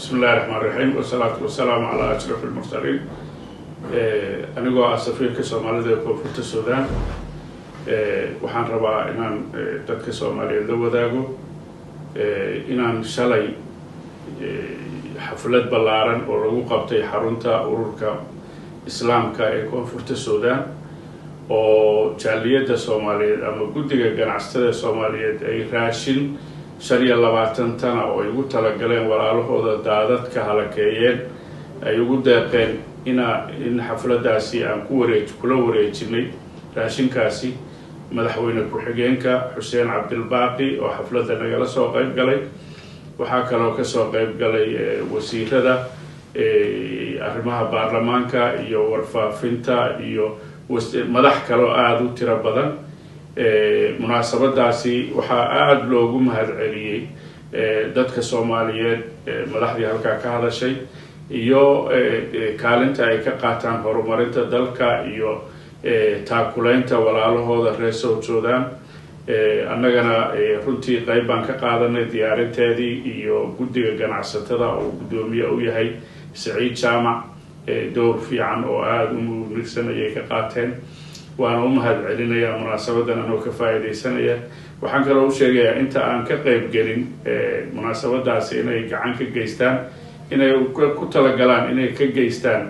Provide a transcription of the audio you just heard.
bismi illahi raxmaan raxiim wasalaatu wasalaamu calaa ashraf almursaliin anigoo ah safiirka soomaalida ee koonfurta suudaan. Waxaan rabaa inaan dadka soomaaliyeed la wadaago inaan shalay xaflad ballaaran oo lagu qabtay xarunta ururka islaamka ee koonfurta suudaan oo jaaliyadda soomaaliyeed ama guddiga ganacsatada soomaaliyeed ay raashin shan iyo labaatan tana oo ay ugu talagaleen walaalahooda daadadka halakeeyeen ay ugu deeqeen ina in xafladaasi aan ku wareej kula wareejinay raashinkaasi madaxweyne ku-xigeenka xuseen cabdilbaaqi oo xafladda nagala soo qeyb galay. Waxaa kaloo ka soo qeyb galay wasiirada arrimaha baarlamaanka iyo warfaafinta iyo madax kaloo aada u tiro badan munaasabadaasi waxaa aada loogu mahadceliyey dadka soomaaliyeed madaxdii halkaa ka hadashay iyo kaalinta ay ka qaataan horumarinta dalka iyo taakuleynta walaalahooda reer south annagana runtii qeyb baan ka qaadanay diyaarinteedii iyo guddiga ganacsatada oo guddoomiye u yahay saciid jaamac. Dowr fiican oo aada u muunigsan ayay ka qaateen waana u mahad celinayaa munaasabadan anoo ka faa-iideysanaya waxaan kaloo u sheegayaa inta aan ka qeyb gelin munaasabadaasi inay gacan ka geystaan inay ku talagalaan inay ka geystaan